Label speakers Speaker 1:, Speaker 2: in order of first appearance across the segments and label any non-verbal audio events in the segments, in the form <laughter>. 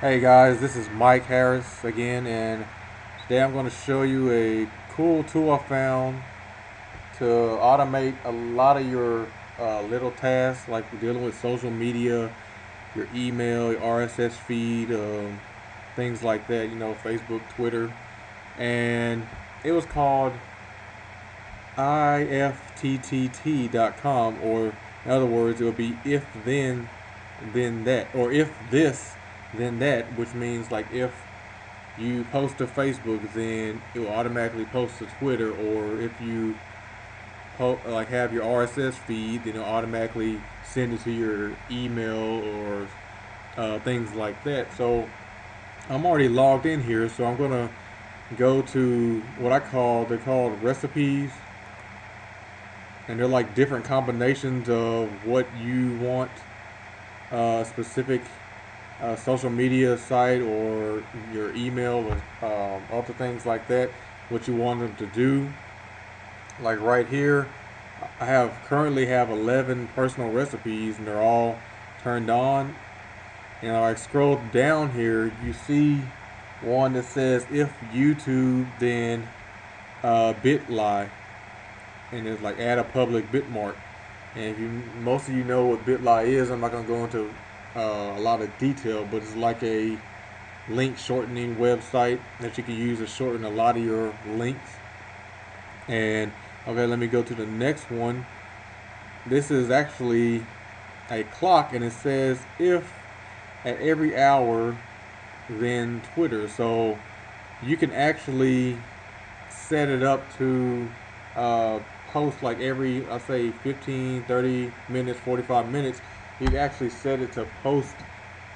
Speaker 1: Hey guys, this is Mike Harris again, and today I'm going to show you a cool tool I found to automate a lot of your uh, little tasks, like dealing with social media, your email, your RSS feed, um, things like that. You know, Facebook, Twitter, and it was called ifttt.com, or in other words, it would be if then, then that, or if this then that, which means like if you post to Facebook, then it will automatically post to Twitter, or if you po- like have your RSS feed, then it'll automatically send it to your email or uh, things like that. So I'm already logged in here, so I'm gonna go to what I call they're called recipes, and they're like different combinations of what you want uh, specific uh, social media site or your email or um, other things like that, what you want them to do. Like right here, I have currently have 11 personal recipes and they're all turned on. And I scroll down here, you see one that says if YouTube then uh, Bitly, and it's like add a public bitmark. And if you most of you know what Bitly is, I'm not gonna go into uh, a lot of detail, but it's like a link shortening website that you can use to shorten a lot of your links. And okay, let me go to the next one. This is actually a clock, and it says if at every hour, then Twitter. So you can actually set it up to uh, post like every, I say 15, 30 minutes, 45 minutes can actually set it to post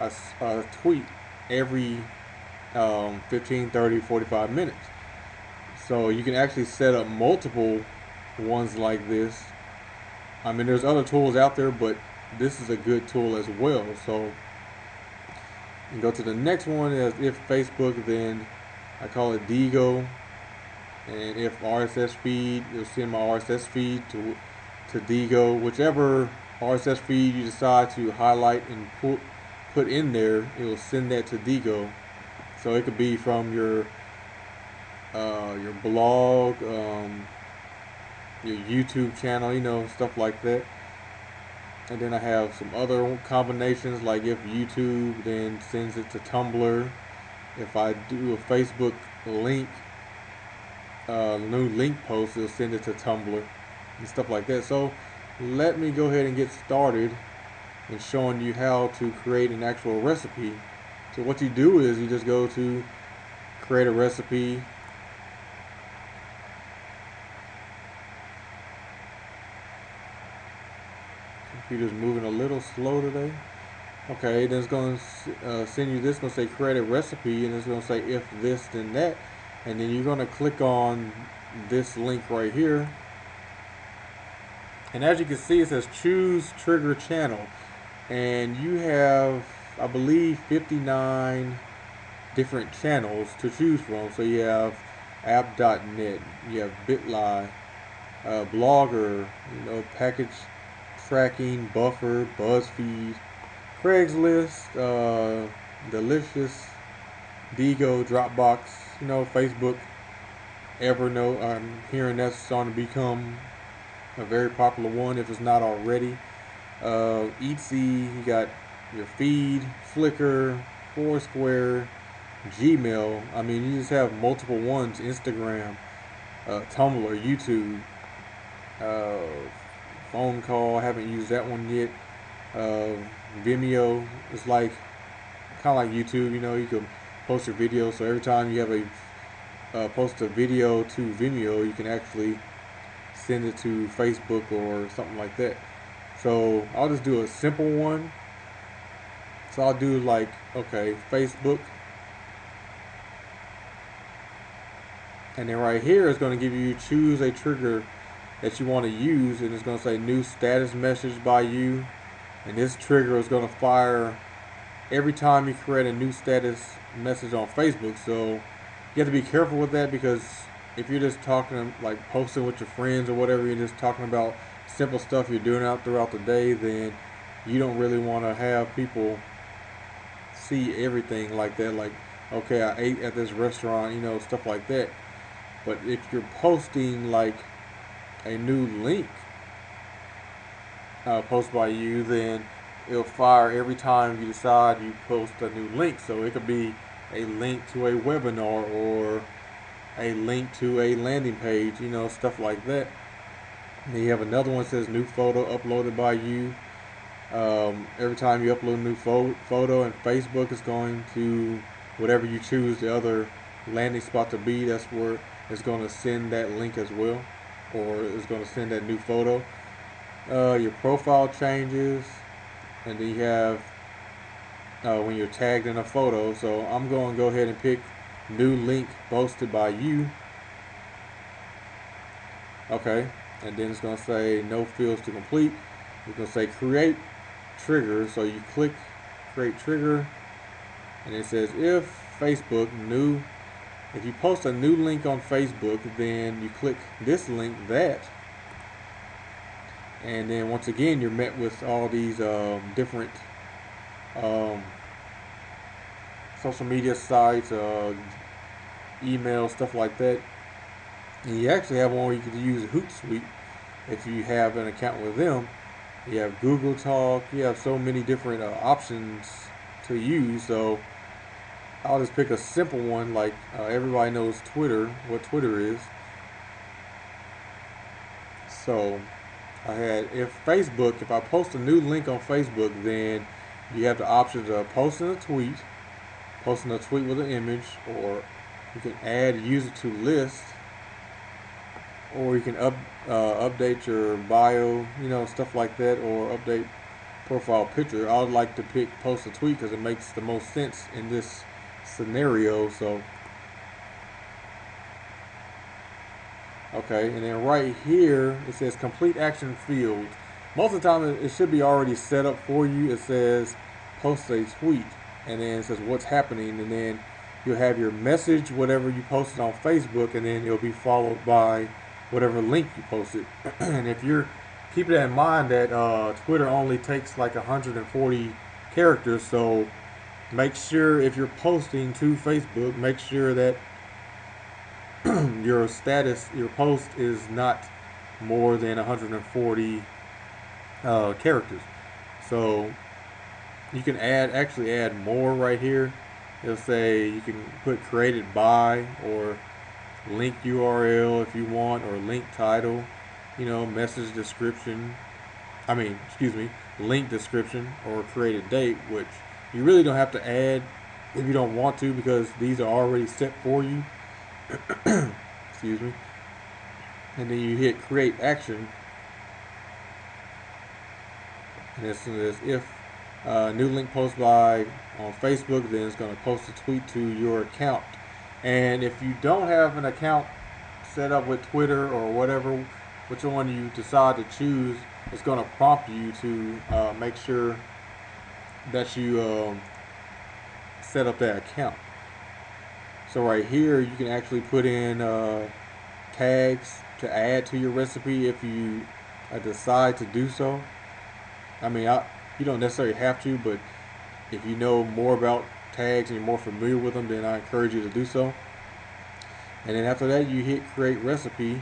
Speaker 1: a, a tweet every um, 15, 30, 45 minutes. So you can actually set up multiple ones like this. I mean, there's other tools out there, but this is a good tool as well. So you go to the next one is if Facebook, then I call it Diigo. And if RSS feed, you'll send my RSS feed to to Diigo, whichever RSS feed you decide to highlight and put put in there, it will send that to Diigo. So it could be from your uh, your blog, um, your YouTube channel, you know, stuff like that. And then I have some other combinations, like if YouTube then sends it to Tumblr. If I do a Facebook link, uh, new link post, it'll send it to Tumblr and stuff like that. So let me go ahead and get started in showing you how to create an actual recipe. So what you do is you just go to create a recipe. Computer's moving a little slow today. Okay then it's going to uh, send you this going to say create a recipe and it's going to say if this then that. And then you're going to click on this link right here and as you can see, it says choose trigger channel. And you have, I believe, 59 different channels to choose from. So you have app.net, you have Bitly, uh, Blogger, you know, package tracking, Buffer, BuzzFeed, Craigslist, uh, Delicious, Diigo, Dropbox, you know, Facebook, Evernote. I'm hearing that's starting to become a very popular one if it's not already. Uh, Etsy, you got your feed, Flickr, Foursquare, Gmail. I mean, you just have multiple ones. Instagram, uh, Tumblr, YouTube, uh, phone call. I haven't used that one yet. Uh, Vimeo is like kind of like YouTube. You know, you can post your video. So every time you have a uh, post a video to Vimeo, you can actually send it to Facebook or something like that. So I'll just do a simple one. So I'll do like, okay, Facebook. And then right here is going to give you choose a trigger that you want to use and it's going to say new status message by you. And this trigger is going to fire every time you create a new status message on Facebook. So you have to be careful with that because if you're just talking like posting with your friends or whatever, you're just talking about simple stuff you're doing out throughout the day, then you don't really want to have people see everything like that. Like, okay, I ate at this restaurant, you know, stuff like that. But if you're posting like a new link uh, post by you, then it'll fire every time you decide you post a new link. So it could be a link to a webinar or a link to a landing page, you know, stuff like that. And then you have another one that says new photo uploaded by you. Um, every time you upload a new photo, and Facebook is going to whatever you choose the other landing spot to be. That's where it's going to send that link as well, or it's going to send that new photo. Uh, your profile changes, and then you have uh, when you're tagged in a photo. So I'm going to go ahead and pick new link posted by you. Okay, and then it's going to say no fields to complete. It's going to say create trigger. So you click create trigger, and it says if Facebook new. If you post a new link on Facebook, then you click this link that, and then once again you're met with all these um, different um, social media sites, uh, email, stuff like that. And you actually have one where you can use Hootsuite if you have an account with them. You have Google Talk. You have so many different uh, options to use. So I'll just pick a simple one like uh, everybody knows Twitter, what Twitter is. So I had if Facebook, if I post a new link on Facebook, then you have the option of posting a tweet, posting a tweet with an image, or you can add user to list, or you can up uh, update your bio, you know, stuff like that, or update profile picture. I would like to pick post a tweet because it makes the most sense in this scenario. So, okay, and then right here it says complete action field. Most of the time it should be already set up for you. It says post a tweet, and then it says what's happening, and then you'll have your message, whatever you posted on Facebook, and then it'll be followed by whatever link you posted. <clears throat> and if you're keep that in mind that uh, Twitter only takes like 140 characters, so make sure if you're posting to Facebook, make sure that <clears throat> your status, your post is not more than 140 uh, characters. So you can add, actually add more right here. It'll say you can put created by or link URL if you want or link title, you know, message description. I mean, excuse me, link description or created date, which you really don't have to add if you don't want to because these are already set for you. <coughs> Excuse me. And then you hit create action. And soon as if uh, new link post by on Facebook, then it's going to post a tweet to your account. And if you don't have an account set up with Twitter or whatever, which one you decide to choose, it's going to prompt you to uh, make sure that you um, set up that account. So right here, you can actually put in uh, tags to add to your recipe if you uh, decide to do so. I mean, I, you don't necessarily have to, but if you know more about tags and you're more familiar with them, then I encourage you to do so. And then after that, you hit create recipe.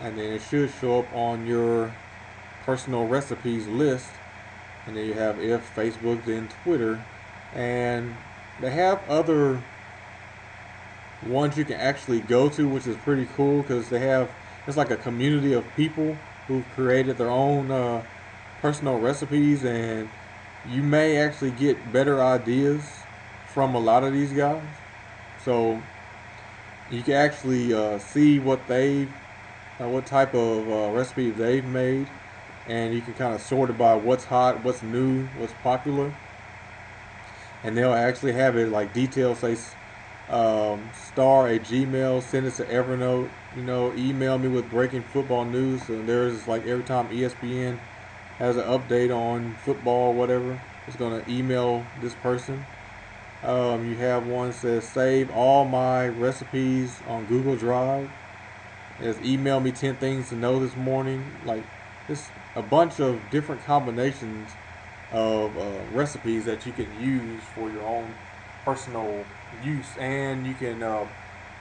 Speaker 1: And then it should show up on your personal recipes list. And then you have if Facebook then Twitter and they have other ones you can actually go to which is pretty cool because they have it's like a community of people who've created their own uh, personal recipes and you may actually get better ideas from a lot of these guys. So you can actually uh, see what they've uh, what type of uh, recipe they've made, and you can kind of sort it by what's hot, what's new, what's popular, and they'll actually have it like details say um, star a Gmail, send it to Evernote, you know, email me with breaking football news, and there's like every time ESPN has an update on football or whatever, it's gonna email this person. Um, you have one that says save all my recipes on Google Drive. There's email me 10 things to know this morning. Like, it's a bunch of different combinations of uh, recipes that you can use for your own personal use. And you can, uh,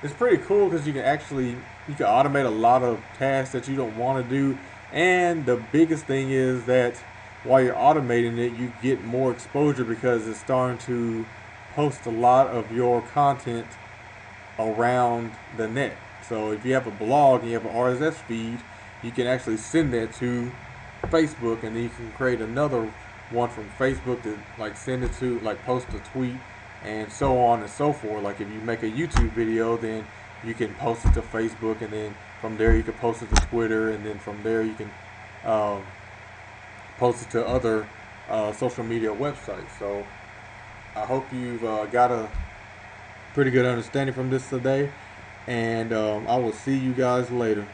Speaker 1: it's pretty cool because you can actually, you can automate a lot of tasks that you don't want to do. And the biggest thing is that while you're automating it, you get more exposure because it's starting to post a lot of your content around the net. So if you have a blog and you have an RSS feed, you can actually send that to Facebook and then you can create another one from Facebook to like send it to like post a tweet and so on and so forth. Like if you make a YouTube video, then you can post it to Facebook and then from there you can post it to Twitter and then from there you can um, post it to other uh, social media websites. So I hope you've uh, got a pretty good understanding from this today and um, I will see you guys later.